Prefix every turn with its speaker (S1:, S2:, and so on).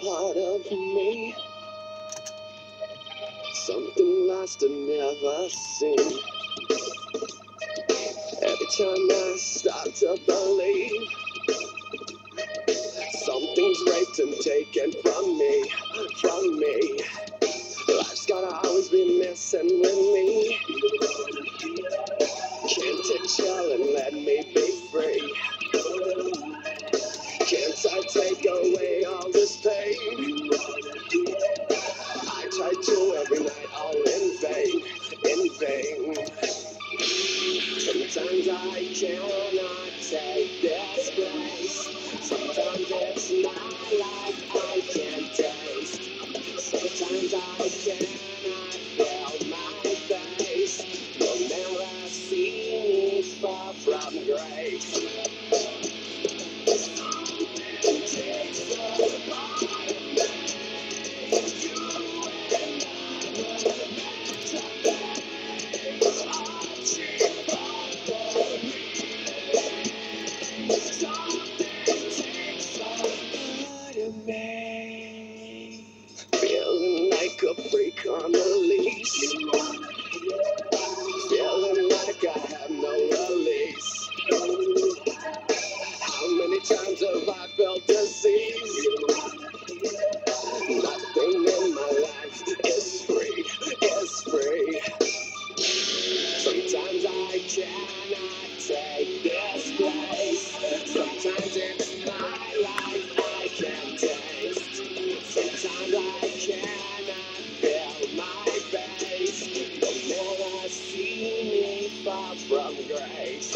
S1: part of me. Something lost and never seen. Every time I start to believe something's raped and taken from me, from me. Life's gotta always be messing with me. Can't it chill and let me be free? Can't I take away this pain? I try to every night, all in vain, in vain. Sometimes I cannot take this place. Sometimes it's not like I can taste. Sometimes I cannot feel my face. You'll never see me far from grace. a freak break on the leash. From your eyes.